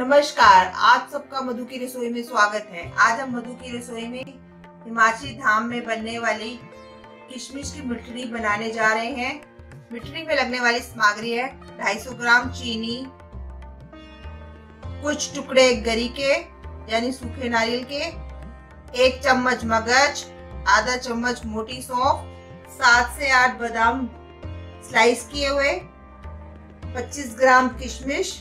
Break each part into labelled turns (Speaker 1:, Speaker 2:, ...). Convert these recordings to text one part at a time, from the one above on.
Speaker 1: नमस्कार, आप सबका मधु की रसोई में स्वागत है। आज हम मधु की रसोई में हिमाचली धाम में बनने वाली किशमिश की मिठड़ी बनाने जा रहे हैं। मिठड़ी में लगने वाली सामग्री है 250 ग्राम चीनी, कुछ टुकड़े गरी के, यानी सूखे नारियल के, एक चम्मच मगज, आधा चम्मच मोटी सौंफ, सात से आठ बादाम स्लाइस किए हुए 25 ग्राम किशमिश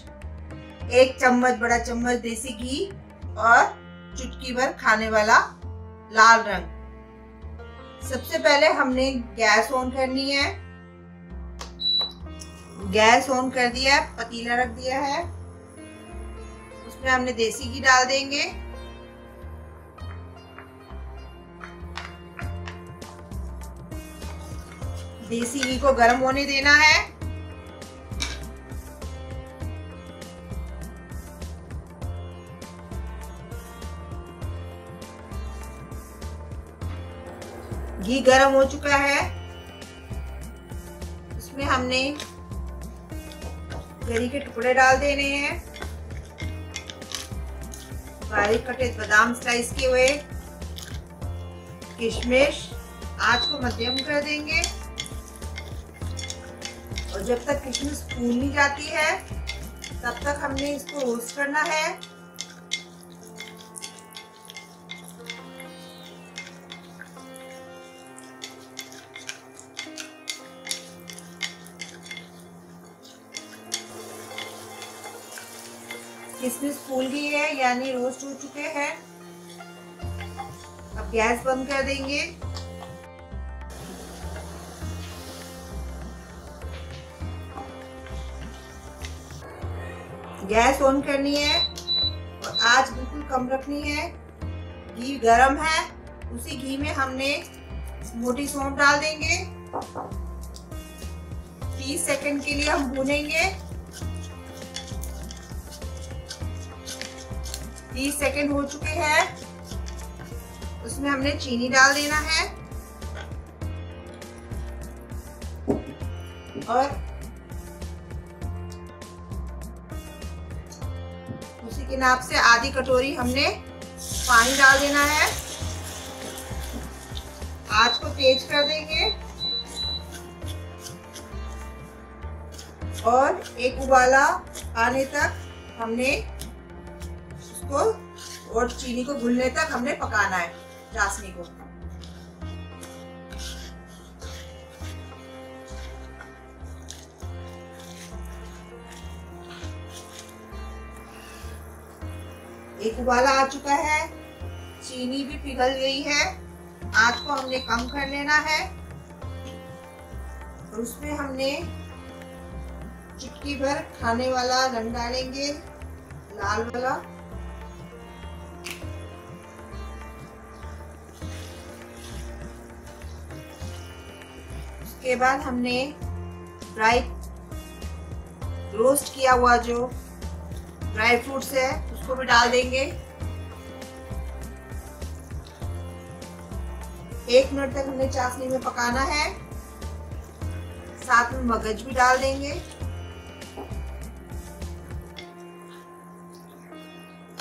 Speaker 1: एक चम्मच, बड़ा चम्मच देसी घी और चुटकी भर खाने वाला लाल रंग। सबसे पहले हमने गैस ऑन करनी है। गैस ऑन कर दिया है, पतीला रख दिया है। उसमें हमने देसी घी डाल देंगे। देसी घी को गर्म होने देना है। घी गर्म हो चुका है। इसमें हमने गरी के टुकड़े डाल देने हैं। बारीक कटे बादाम स्लाइस किए हुए। किशमिश आँच को मध्यम कर देंगे। और जब तक किशमिश फूल नहीं जाती है, तब तक हमने इसको रोस्ट करना है। किशमिश फूल गई है, यानी रोस्ट हो चुके हैं। अब गैस बंद कर देंगे। गैस ऑन करनी है, और आज बिल्कुल कम रखनी है। घी गरम है, उसी घी में हमने मोटी सौंप डाल देंगे। 30 सेकंड के लिए हम भूनेंगे। 30 सेकंड हो चुके हैं। उसमें हमने चीनी डाल देना है। और उसी के नाप से आधी कटोरी हमने पानी डाल देना है। आँच को तेज कर देंगे। और एक उबाला आने तक हमने उसको और चीनी को घुलने तक हमने पकाना है चाशनी को। एक उबाला आ चुका है, चीनी भी पिघल गई है, आँच को हमने कम कर लेना है, और उसमें हमने चुटकी भर खाने वाला रंग डालेंगे, लाल वाला। उसके बाद हमने ड्राई रोस्ट किया हुआ जो ड्राई फ्रूट्स है, उसको भी डाल देंगे। एक मिनट तक हमने चाशनी में पकाना है। साथ में मगज भी डाल देंगे।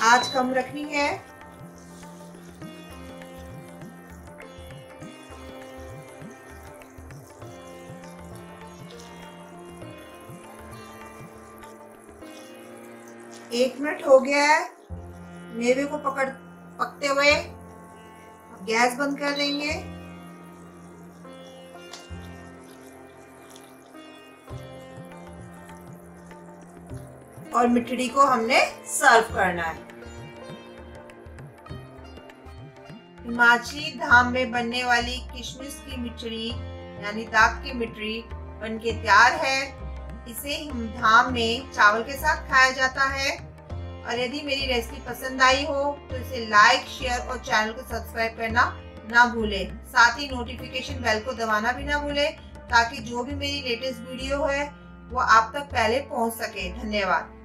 Speaker 1: आज कम रखनी है। एक मिनट हो गया है। मेवे को पकड़, पकते हुए गैस बंद कर देंगे और मिठड़ी को हमने सर्व करना है। हिमाचली धाम में बनने वाली किशमिश की मिठड़ी यानी दाग की मिठड़ी बनके तैयार है। इसे धाम में चावल के साथ खाया जाता है। और यदि मेरी रेसिपी पसंद आई हो तो इसे लाइक शेयर और चैनल को सब्सक्राइब करना ना भूले। साथ ही नोटिफिकेशन बेल को दबाना भी ना भूले, ताकि जो भी मेरी लेटेस्ट वीडियो है, वो आप तक पहले पहुँच सके। धन्यवाद।